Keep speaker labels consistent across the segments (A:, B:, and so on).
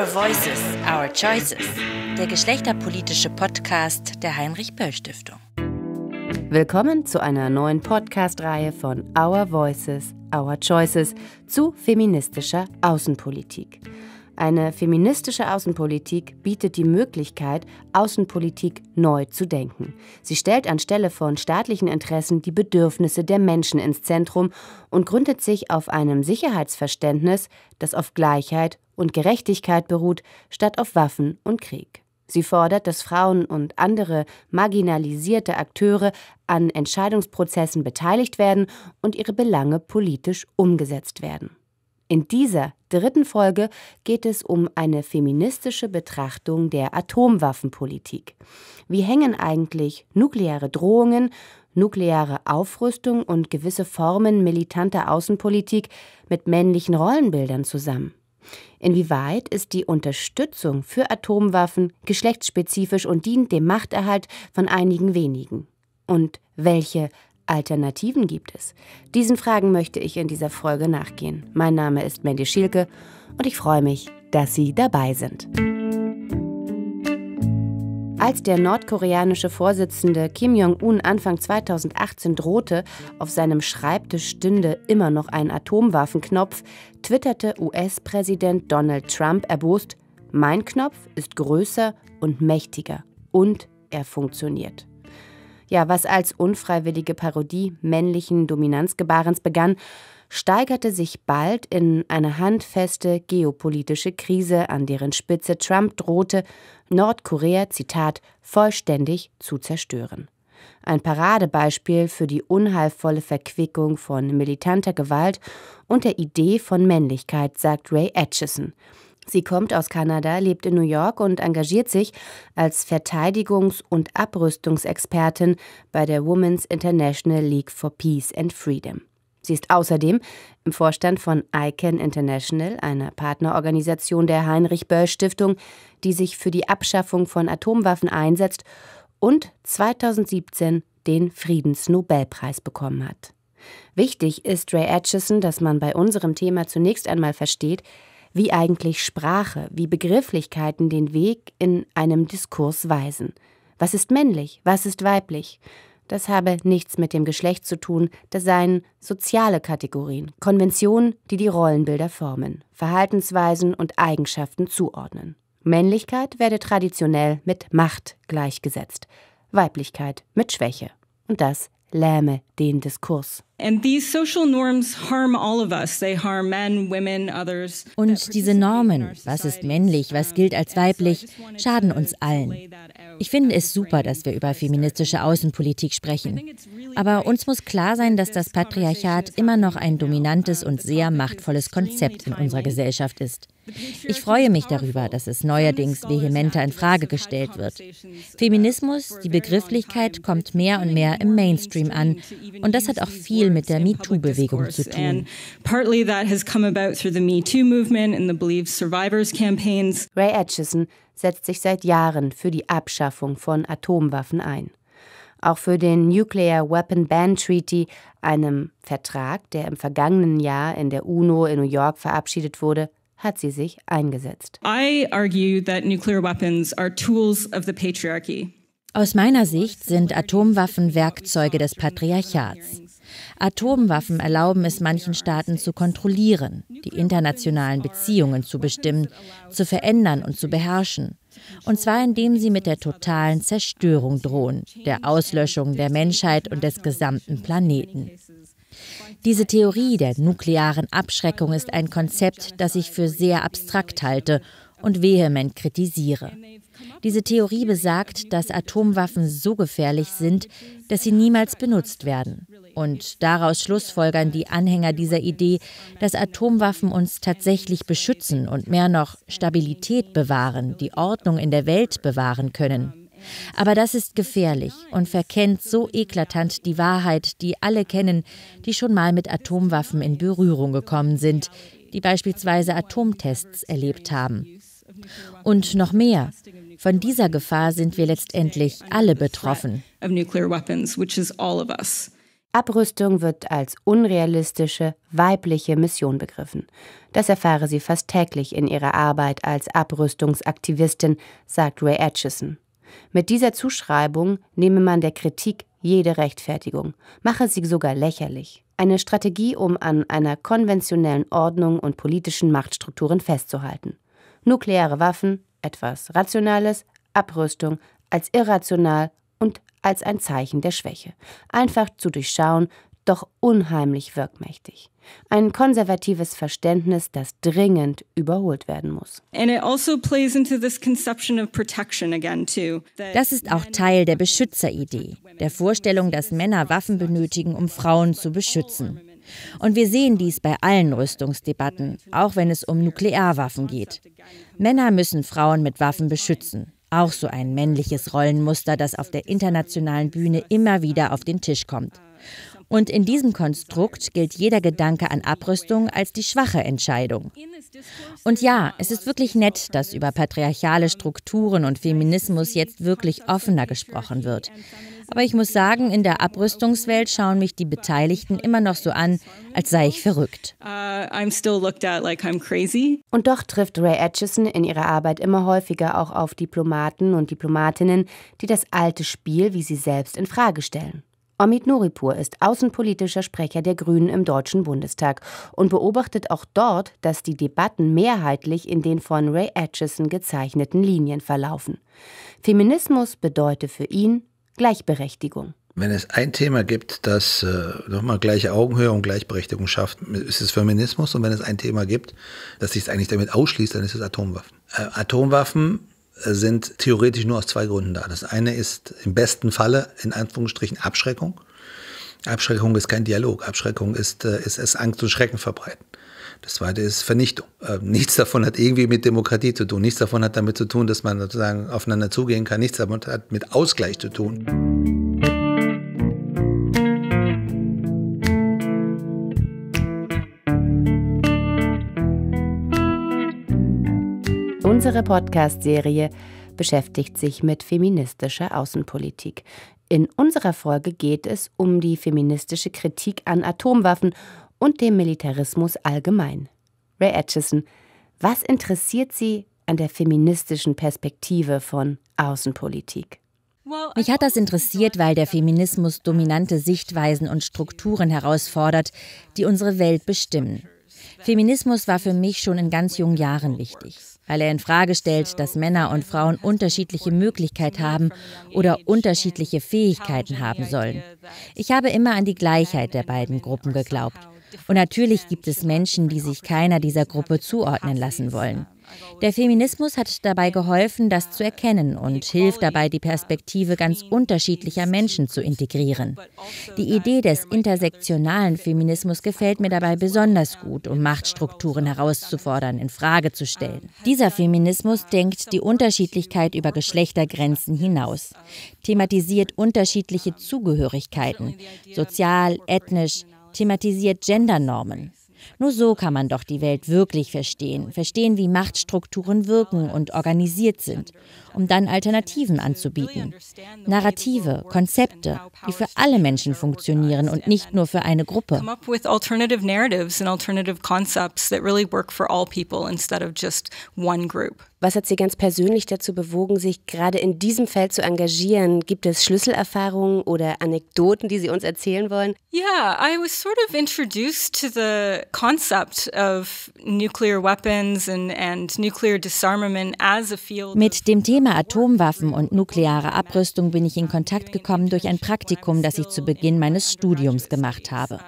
A: Our Voices, Our Choices, der geschlechterpolitische Podcast der Heinrich Böll Stiftung.
B: Willkommen zu einer neuen Podcast-Reihe von Our Voices, Our Choices zu feministischer Außenpolitik. Eine feministische Außenpolitik bietet die Möglichkeit, Außenpolitik neu zu denken. Sie stellt anstelle von staatlichen Interessen die Bedürfnisse der Menschen ins Zentrum und gründet sich auf einem Sicherheitsverständnis, das auf Gleichheit und Gerechtigkeit beruht, statt auf Waffen und Krieg. Sie fordert, dass Frauen und andere marginalisierte Akteure an Entscheidungsprozessen beteiligt werden und ihre Belange politisch umgesetzt werden. In dieser dritten Folge geht es um eine feministische Betrachtung der Atomwaffenpolitik. Wie hängen eigentlich nukleare Drohungen, nukleare Aufrüstung und gewisse Formen militanter Außenpolitik mit männlichen Rollenbildern zusammen? Inwieweit ist die Unterstützung für Atomwaffen geschlechtsspezifisch und dient dem Machterhalt von einigen wenigen? Und welche Alternativen gibt es? Diesen Fragen möchte ich in dieser Folge nachgehen. Mein Name ist Mandy Schielke und ich freue mich, dass Sie dabei sind. Als der nordkoreanische Vorsitzende Kim Jong-un Anfang 2018 drohte, auf seinem Schreibtisch stünde immer noch ein Atomwaffenknopf, twitterte US-Präsident Donald Trump erbost, mein Knopf ist größer und mächtiger und er funktioniert. Ja, was als unfreiwillige Parodie männlichen Dominanzgebarens begann, steigerte sich bald in eine handfeste geopolitische Krise, an deren Spitze Trump drohte, Nordkorea, Zitat, vollständig zu zerstören. Ein Paradebeispiel für die unheilvolle Verquickung von militanter Gewalt und der Idee von Männlichkeit, sagt Ray Atchison. Sie kommt aus Kanada, lebt in New York und engagiert sich als Verteidigungs- und Abrüstungsexpertin bei der Women's International League for Peace and Freedom. Sie ist außerdem im Vorstand von ICANN International, einer Partnerorganisation der Heinrich Böll Stiftung, die sich für die Abschaffung von Atomwaffen einsetzt und 2017 den Friedensnobelpreis bekommen hat. Wichtig ist Ray Atchison, dass man bei unserem Thema zunächst einmal versteht, wie eigentlich Sprache, wie Begrifflichkeiten den Weg in einem Diskurs weisen. Was ist männlich, was ist weiblich? Das habe nichts mit dem Geschlecht zu tun, das seien soziale Kategorien, Konventionen, die die Rollenbilder formen, Verhaltensweisen und Eigenschaften zuordnen. Männlichkeit werde traditionell mit Macht gleichgesetzt, Weiblichkeit mit Schwäche. Und das lähme den Diskurs.
C: Und diese
D: Normen, was ist männlich, was gilt als weiblich, schaden uns allen. Ich finde es super, dass wir über feministische Außenpolitik sprechen. Aber uns muss klar sein, dass das Patriarchat immer noch ein dominantes und sehr machtvolles Konzept in unserer Gesellschaft ist. Ich freue mich darüber, dass es neuerdings vehementer in Frage gestellt wird. Feminismus, die Begrifflichkeit, kommt mehr und mehr im Mainstream an. Und das hat auch viel mit der MeToo-Bewegung zu tun.
B: Ray Atchison setzt sich seit Jahren für die Abschaffung von Atomwaffen ein. Auch für den Nuclear Weapon Ban Treaty, einem Vertrag, der im vergangenen Jahr in der UNO in New York verabschiedet wurde, hat sie sich eingesetzt.
C: I argue that nuclear weapons are tools of the patriarchy.
D: Aus meiner Sicht sind Atomwaffen Werkzeuge des Patriarchats. Atomwaffen erlauben es manchen Staaten zu kontrollieren, die internationalen Beziehungen zu bestimmen, zu verändern und zu beherrschen. Und zwar indem sie mit der totalen Zerstörung drohen, der Auslöschung der Menschheit und des gesamten Planeten. Diese Theorie der nuklearen Abschreckung ist ein Konzept, das ich für sehr abstrakt halte und vehement kritisiere. Diese Theorie besagt, dass Atomwaffen so gefährlich sind, dass sie niemals benutzt werden. Und daraus schlussfolgern die Anhänger dieser Idee, dass Atomwaffen uns tatsächlich beschützen und mehr noch Stabilität bewahren, die Ordnung in der Welt bewahren können. Aber das ist gefährlich und verkennt so eklatant die Wahrheit, die alle kennen, die schon mal mit Atomwaffen in Berührung gekommen sind, die beispielsweise Atomtests erlebt haben. Und noch mehr. Von dieser Gefahr sind wir letztendlich alle betroffen.
B: Abrüstung wird als unrealistische, weibliche Mission begriffen. Das erfahre sie fast täglich in ihrer Arbeit als Abrüstungsaktivistin, sagt Ray Atchison. Mit dieser Zuschreibung nehme man der Kritik jede Rechtfertigung, mache sie sogar lächerlich. Eine Strategie, um an einer konventionellen Ordnung und politischen Machtstrukturen festzuhalten. Nukleare Waffen, etwas Rationales, Abrüstung als irrational und als ein Zeichen der Schwäche. Einfach zu durchschauen, doch unheimlich wirkmächtig. Ein konservatives Verständnis, das dringend überholt werden muss.
C: Also
D: das ist auch Teil der Beschützeridee, der Vorstellung, dass Männer Waffen benötigen, um Frauen zu beschützen. Und wir sehen dies bei allen Rüstungsdebatten, auch wenn es um Nuklearwaffen geht. Männer müssen Frauen mit Waffen beschützen. Auch so ein männliches Rollenmuster, das auf der internationalen Bühne immer wieder auf den Tisch kommt. Und in diesem Konstrukt gilt jeder Gedanke an Abrüstung als die schwache Entscheidung. Und ja, es ist wirklich nett, dass über patriarchale Strukturen und Feminismus jetzt wirklich offener gesprochen wird. Aber ich muss sagen, in der Abrüstungswelt schauen mich die Beteiligten immer noch so an, als sei ich verrückt. Uh,
B: und doch trifft Ray Atchison in ihrer Arbeit immer häufiger auch auf Diplomaten und Diplomatinnen, die das alte Spiel, wie sie selbst, in Frage stellen. Omid Nuripur ist außenpolitischer Sprecher der Grünen im Deutschen Bundestag und beobachtet auch dort, dass die Debatten mehrheitlich in den von Ray Atchison gezeichneten Linien verlaufen. Feminismus bedeute für ihn Gleichberechtigung.
E: Wenn es ein Thema gibt, das äh, nochmal gleiche Augenhöhe und Gleichberechtigung schafft, ist es Feminismus. Und wenn es ein Thema gibt, das sich eigentlich damit ausschließt, dann ist es Atomwaffen. Äh, Atomwaffen sind theoretisch nur aus zwei Gründen da. Das eine ist im besten Falle in Anführungsstrichen Abschreckung. Abschreckung ist kein Dialog. Abschreckung ist, äh, ist es Angst und Schrecken verbreiten. Das zweite ist Vernichtung. Äh, nichts davon hat irgendwie mit Demokratie zu tun. Nichts davon hat damit zu tun, dass man sozusagen aufeinander zugehen kann. Nichts davon hat mit Ausgleich zu tun.
B: Unsere Podcast-Serie beschäftigt sich mit feministischer Außenpolitik. In unserer Folge geht es um die feministische Kritik an Atomwaffen und dem Militarismus allgemein. Ray Atchison, was interessiert Sie an der feministischen Perspektive von Außenpolitik?
D: Mich hat das interessiert, weil der Feminismus dominante Sichtweisen und Strukturen herausfordert, die unsere Welt bestimmen. Feminismus war für mich schon in ganz jungen Jahren wichtig, weil er in Frage stellt, dass Männer und Frauen unterschiedliche Möglichkeiten haben oder unterschiedliche Fähigkeiten haben sollen. Ich habe immer an die Gleichheit der beiden Gruppen geglaubt und natürlich gibt es Menschen, die sich keiner dieser Gruppe zuordnen lassen wollen. Der Feminismus hat dabei geholfen, das zu erkennen und hilft dabei, die Perspektive ganz unterschiedlicher Menschen zu integrieren. Die Idee des intersektionalen Feminismus gefällt mir dabei besonders gut, um Machtstrukturen herauszufordern, in Frage zu stellen. Dieser Feminismus denkt die Unterschiedlichkeit über Geschlechtergrenzen hinaus, thematisiert unterschiedliche Zugehörigkeiten, sozial, ethnisch, thematisiert Gendernormen. Nur so kann man doch die Welt wirklich verstehen, verstehen, wie Machtstrukturen wirken und organisiert sind, um dann Alternativen anzubieten. Narrative, Konzepte, die für alle Menschen funktionieren und nicht nur für eine Gruppe. alternative narratives and alternative concepts that really work for all people instead of just
B: one group. Was hat Sie ganz persönlich dazu bewogen, sich gerade in diesem Feld zu engagieren? Gibt es Schlüsselerfahrungen oder Anekdoten, die Sie uns erzählen wollen?
C: Yeah, I was sort of introduced to the concept of nuclear weapons and, and nuclear disarmament as a field.
D: Mit dem Thema Atomwaffen und nukleare Abrüstung bin ich in Kontakt gekommen durch ein Praktikum, das ich zu Beginn meines Studiums gemacht habe.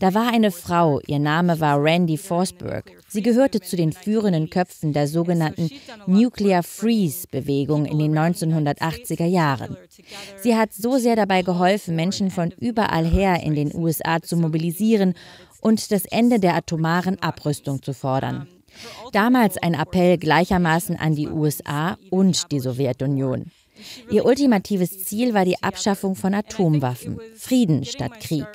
D: Da war eine Frau, ihr Name war Randy Forsberg. Sie gehörte zu den führenden Köpfen der sogenannten Nuclear Freeze-Bewegung in den 1980er Jahren. Sie hat so sehr dabei geholfen, Menschen von überall her in den USA zu mobilisieren und das Ende der atomaren Abrüstung zu fordern. Damals ein Appell gleichermaßen an die USA und die Sowjetunion. Ihr ultimatives Ziel war die Abschaffung von Atomwaffen, Frieden statt Krieg.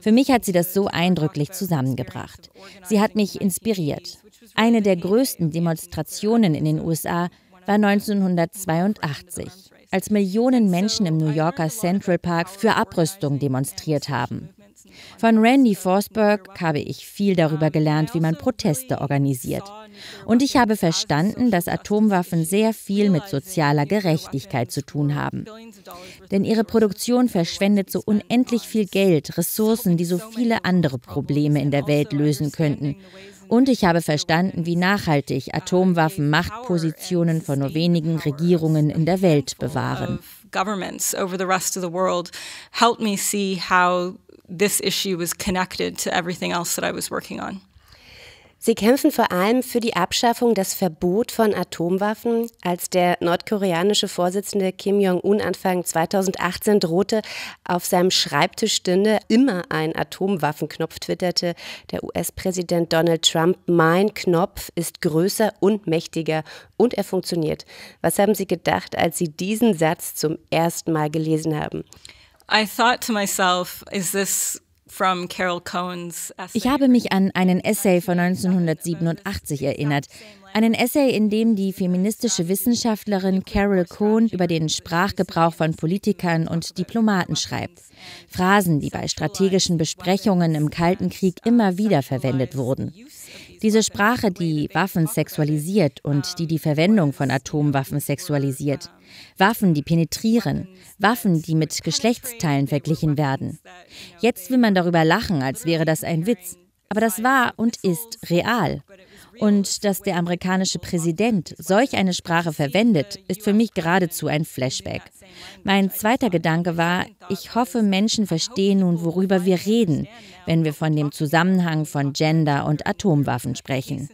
D: Für mich hat sie das so eindrücklich zusammengebracht. Sie hat mich inspiriert. Eine der größten Demonstrationen in den USA war 1982. als Millionen Menschen im New Yorker Central Park für Abrüstung demonstriert haben. Von Randy Forsberg habe ich viel darüber gelernt, wie man Proteste organisiert. Und ich habe verstanden, dass Atomwaffen sehr viel mit sozialer Gerechtigkeit zu tun haben. Denn ihre Produktion verschwendet so unendlich viel Geld, Ressourcen, die so viele andere Probleme in der Welt lösen könnten. Und ich habe verstanden, wie nachhaltig Atomwaffen Machtpositionen von nur wenigen Regierungen in der Welt bewahren.
C: Governments over the rest of the world helped me see how this issue was connected to everything else that I was working on.
B: Sie kämpfen vor allem für die Abschaffung, das Verbot von Atomwaffen. Als der nordkoreanische Vorsitzende Kim Jong-un Anfang 2018 drohte, auf seinem Schreibtisch stünde immer ein Atomwaffenknopf, twitterte der US-Präsident Donald Trump, mein Knopf ist größer und mächtiger und er funktioniert. Was haben Sie gedacht, als Sie diesen Satz zum ersten Mal gelesen haben?
C: I thought to myself, is this
D: ich habe mich an einen Essay von 1987 erinnert. Einen Essay, in dem die feministische Wissenschaftlerin Carol Cohn über den Sprachgebrauch von Politikern und Diplomaten schreibt. Phrasen, die bei strategischen Besprechungen im Kalten Krieg immer wieder verwendet wurden. Diese Sprache, die Waffen sexualisiert und die die Verwendung von Atomwaffen sexualisiert. Waffen, die penetrieren, Waffen, die mit Geschlechtsteilen verglichen werden. Jetzt will man darüber lachen, als wäre das ein Witz. Aber das war und ist real. Und dass der amerikanische Präsident solch eine Sprache verwendet, ist für mich geradezu ein Flashback. Mein zweiter Gedanke war, ich hoffe, Menschen verstehen nun, worüber wir reden, wenn wir von dem Zusammenhang von Gender und Atomwaffen sprechen.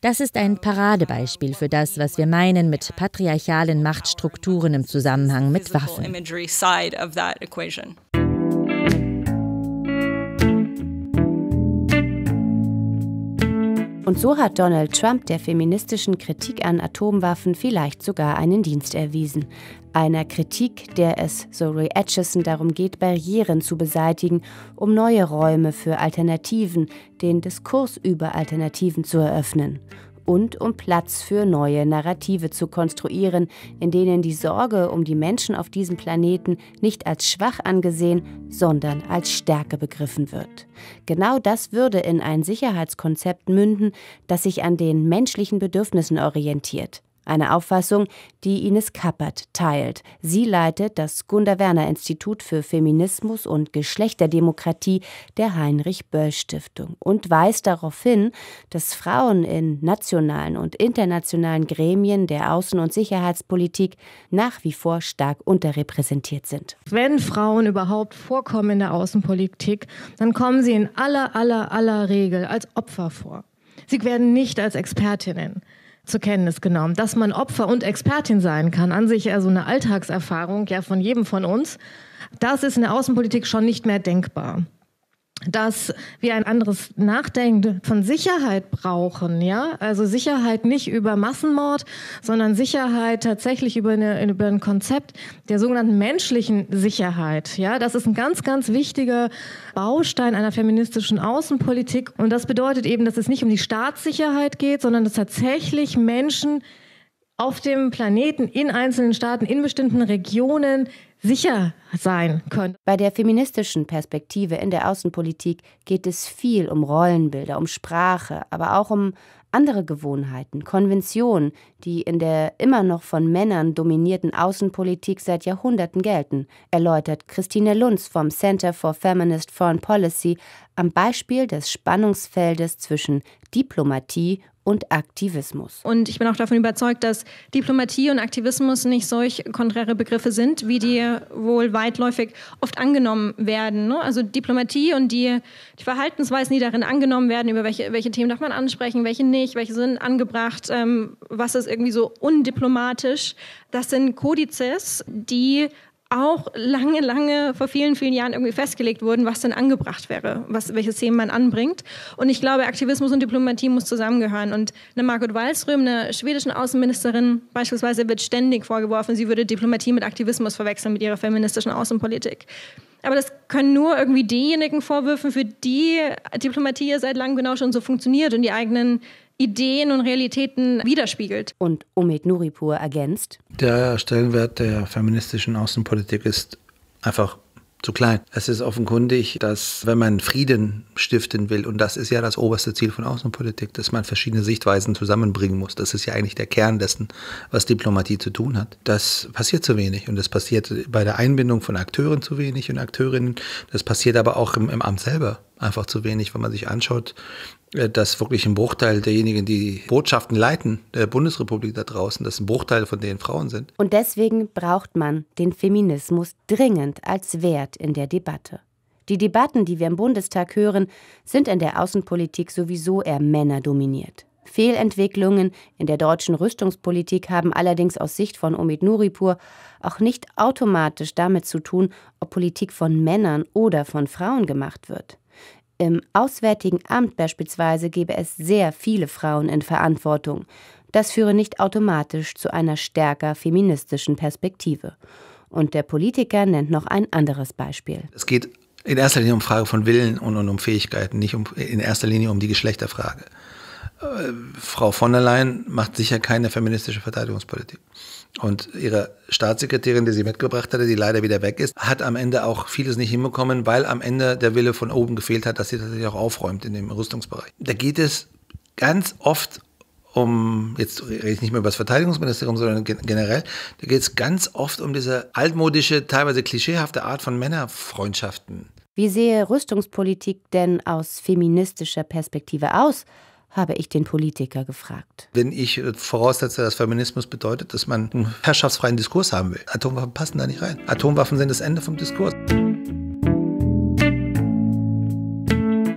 D: Das ist ein Paradebeispiel für das, was wir meinen mit patriarchalen Machtstrukturen im Zusammenhang mit Waffen.
B: Und so hat Donald Trump der feministischen Kritik an Atomwaffen vielleicht sogar einen Dienst erwiesen. Einer Kritik, der es, so Ray Atchison, darum geht, Barrieren zu beseitigen, um neue Räume für Alternativen, den Diskurs über Alternativen zu eröffnen und um Platz für neue Narrative zu konstruieren, in denen die Sorge um die Menschen auf diesem Planeten nicht als schwach angesehen, sondern als Stärke begriffen wird. Genau das würde in ein Sicherheitskonzept münden, das sich an den menschlichen Bedürfnissen orientiert. Eine Auffassung, die Ines Kappert teilt. Sie leitet das Gunda-Werner-Institut für Feminismus und Geschlechterdemokratie der Heinrich-Böll-Stiftung und weist darauf hin, dass Frauen in nationalen und internationalen Gremien der Außen- und Sicherheitspolitik nach wie vor stark unterrepräsentiert sind.
F: Wenn Frauen überhaupt vorkommen in der Außenpolitik, dann kommen sie in aller, aller, aller Regel als Opfer vor. Sie werden nicht als Expertinnen zur Kenntnis genommen, dass man Opfer und Expertin sein kann, an sich also eine Alltagserfahrung ja von jedem von uns. Das ist in der Außenpolitik schon nicht mehr denkbar dass wir ein anderes Nachdenken von Sicherheit brauchen, ja, also Sicherheit nicht über Massenmord, sondern Sicherheit tatsächlich über, eine, über ein Konzept der sogenannten menschlichen Sicherheit, ja, das ist ein ganz, ganz wichtiger Baustein einer feministischen Außenpolitik. Und das bedeutet eben, dass es nicht um die Staatssicherheit geht, sondern dass tatsächlich Menschen auf dem Planeten, in einzelnen Staaten, in bestimmten Regionen sicher sein können.
B: Bei der feministischen Perspektive in der Außenpolitik geht es viel um Rollenbilder, um Sprache, aber auch um andere Gewohnheiten, Konventionen, die in der immer noch von Männern dominierten Außenpolitik seit Jahrhunderten gelten, erläutert Christine Lunz vom Center for Feminist Foreign Policy am Beispiel des Spannungsfeldes zwischen Diplomatie und Aktivismus.
G: Und ich bin auch davon überzeugt, dass Diplomatie und Aktivismus nicht solch konträre Begriffe sind, wie die wohl weitläufig oft angenommen werden. Ne? Also Diplomatie und die, die, Verhaltensweisen, die darin angenommen werden, über welche, welche Themen darf man ansprechen, welche nicht, welche sind angebracht, ähm, was ist irgendwie so undiplomatisch, das sind Kodizes, die auch lange, lange, vor vielen, vielen Jahren irgendwie festgelegt wurden, was denn angebracht wäre, was, welches Themen man anbringt. Und ich glaube, Aktivismus und Diplomatie muss zusammengehören. Und eine Margot Wallström, eine schwedische Außenministerin beispielsweise, wird ständig vorgeworfen, sie würde Diplomatie mit Aktivismus verwechseln, mit ihrer feministischen Außenpolitik. Aber das können nur irgendwie diejenigen vorwürfen, für die Diplomatie ja seit langem genau schon so funktioniert und die eigenen Ideen und Realitäten widerspiegelt.
B: Und Omid Nuripur ergänzt.
E: Der Stellenwert der feministischen Außenpolitik ist einfach zu klein. Es ist offenkundig, dass wenn man Frieden stiften will, und das ist ja das oberste Ziel von Außenpolitik, dass man verschiedene Sichtweisen zusammenbringen muss. Das ist ja eigentlich der Kern dessen, was Diplomatie zu tun hat. Das passiert zu wenig und das passiert bei der Einbindung von Akteuren zu wenig und Akteurinnen. Das passiert aber auch im, im Amt selber einfach zu wenig, wenn man sich anschaut, äh, dass wirklich ein Bruchteil derjenigen, die Botschaften leiten, der Bundesrepublik da draußen, dass ein Bruchteil von denen Frauen sind.
B: Und deswegen braucht man den Feminismus dringend als Wert in der Debatte. Die Debatten, die wir im Bundestag hören, sind in der Außenpolitik sowieso eher männerdominiert. Fehlentwicklungen in der deutschen Rüstungspolitik haben allerdings aus Sicht von Omid Nuripur auch nicht automatisch damit zu tun, ob Politik von Männern oder von Frauen gemacht wird. Im Auswärtigen Amt beispielsweise gebe es sehr viele Frauen in Verantwortung. Das führe nicht automatisch zu einer stärker feministischen Perspektive. Und der Politiker nennt noch ein anderes Beispiel.
E: Es geht in erster Linie um Frage von Willen und, um Fähigkeiten, nicht um, in erster Linie um die Geschlechterfrage. Frau von der Leyen macht sicher keine feministische Verteidigungspolitik. Und ihre Staatssekretärin, die sie mitgebracht hatte, die leider wieder weg ist, hat am Ende auch vieles nicht hinbekommen, weil am Ende der Wille von oben gefehlt hat, dass sie tatsächlich auch aufräumt in dem Rüstungsbereich. Da geht es ganz oft um, jetzt rede ich nicht mehr über das Verteidigungsministerium, sondern generell, da geht es ganz oft um diese altmodische, teilweise klischeehafte Art von Männerfreundschaften.
B: Wie sehe Rüstungspolitik denn aus feministischer Perspektive aus? Habe ich den Politiker gefragt.
E: Wenn ich voraussetze, dass Feminismus bedeutet, dass man einen herrschaftsfreien Diskurs haben will, Atomwaffen passen da nicht rein. Atomwaffen sind das Ende vom Diskurs.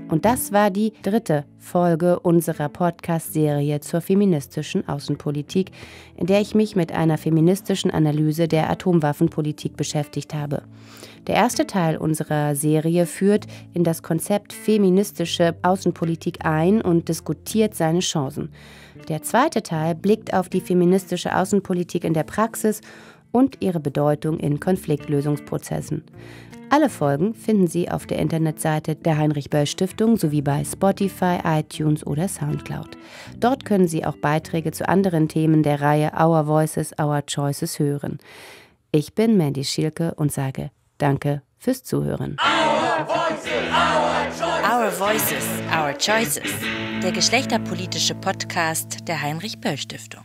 B: Und das war die dritte Folge unserer Podcast-Serie zur feministischen Außenpolitik, in der ich mich mit einer feministischen Analyse der Atomwaffenpolitik beschäftigt habe. Der erste Teil unserer Serie führt in das Konzept feministische Außenpolitik ein und diskutiert seine Chancen. Der zweite Teil blickt auf die feministische Außenpolitik in der Praxis und ihre Bedeutung in Konfliktlösungsprozessen. Alle Folgen finden Sie auf der Internetseite der Heinrich Böll Stiftung sowie bei Spotify, iTunes oder Soundcloud. Dort können Sie auch Beiträge zu anderen Themen der Reihe Our Voices, Our Choices hören. Ich bin Mandy Schielke und sage Danke fürs Zuhören.
A: Our Voices, Our, Our Voices, Our Choices. Der geschlechterpolitische Podcast der Heinrich Böll Stiftung.